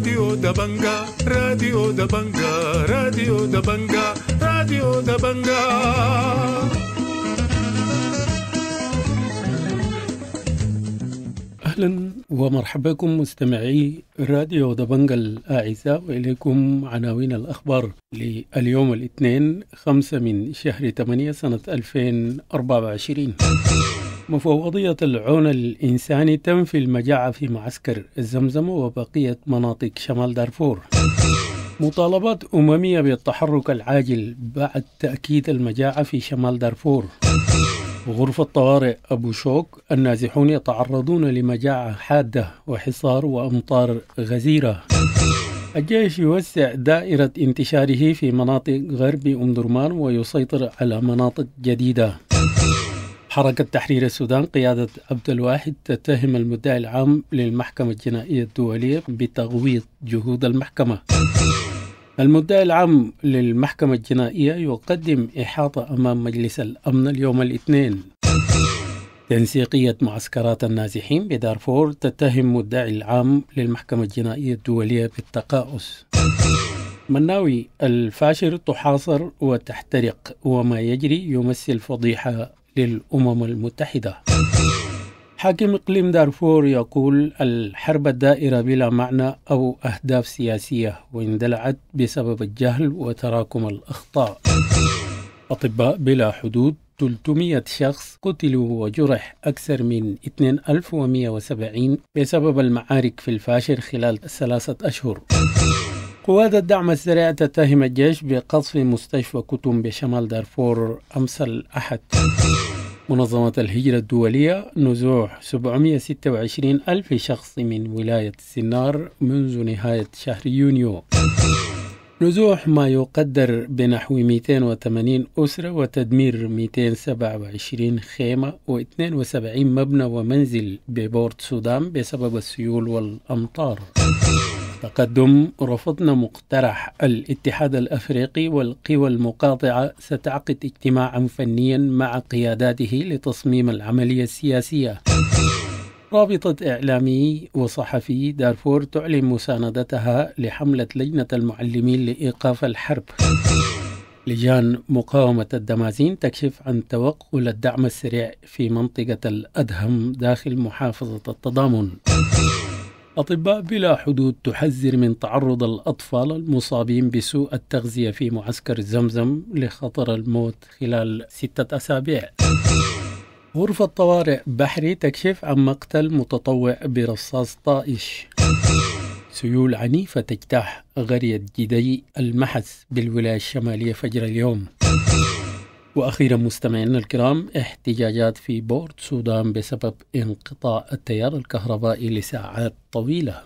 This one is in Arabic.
راديو دبنجا راديو دبنجا راديو دبنجا راديو دبنجا أهلا ومرحبا بكم مستمعي راديو دبنجا الأعزاء وإليكم عناوين الأخبار لليوم الاثنين خمسة من شهر 8 سنة 2024 مفوضية العون الإنساني تنفي المجاعة في معسكر الزمزم وبقية مناطق شمال دارفور. مطالبات أممية بالتحرك العاجل بعد تأكيد المجاعة في شمال دارفور. غرفة طوارئ أبو شوك النازحون يتعرضون لمجاعة حادة وحصار وأمطار غزيرة. الجيش يوسع دائرة انتشاره في مناطق غرب أم درمان ويسيطر على مناطق جديدة. حركة تحرير السودان قيادة عبد الواحد تتهم المدعي العام للمحكمة الجنائية الدولية بتغويض جهود المحكمة. المدعي العام للمحكمة الجنائية يقدم إحاطة أمام مجلس الأمن اليوم الاثنين. تنسيقية معسكرات النازحين بدارفور تتهم مدعي العام للمحكمة الجنائية الدولية بالتقاؤس. مناوي الفاشر تحاصر وتحترق وما يجري يمثل فضيحة للأمم المتحدة. حاكم إقليم دارفور يقول الحرب الدائرة بلا معنى أو أهداف سياسية واندلعت بسبب الجهل وتراكم الأخطاء. أطباء بلا حدود 300 شخص قتلوا وجرح أكثر من 2170 بسبب المعارك في الفاشر خلال ثلاثة أشهر. قوات الدعم السريع تتهم الجيش بقصف مستشفى كتم بشمال دارفور أمس الأحد. منظمة الهجرة الدولية نزوح 726 ألف شخص من ولاية سنار منذ نهاية شهر يونيو. نزوح ما يقدر بنحو 280 أسرة وتدمير 227 خيمة و72 مبنى ومنزل ببورت سودان بسبب السيول والأمطار. تقدم رفضنا مقترح الاتحاد الأفريقي والقوى المقاطعة ستعقد اجتماعا فنيا مع قياداته لتصميم العملية السياسية. رابطة إعلامي وصحفي دارفور تعلن مساندتها لحملة لجنة المعلمين لإيقاف الحرب. لجان مقاومة الدمازين تكشف عن توقل الدعم السريع في منطقة الأدهم داخل محافظة التضامن. أطباء بلا حدود تحذر من تعرض الأطفال المصابين بسوء التغذية في معسكر زمزم لخطر الموت خلال ستة أسابيع. غرفة طوارئ بحري تكشف عن مقتل متطوع برصاص طائش. سيول عنيفة تجتاح قرية جدي المحس بالولاية الشمالية فجر اليوم. وأخيرا مستمعينا الكرام احتجاجات في بورت سودان بسبب انقطاع التيار الكهربائي لساعات طويلة.